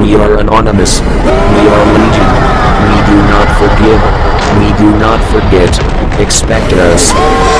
We are anonymous. We are legion. We do not forgive. We do not forget. Expect us.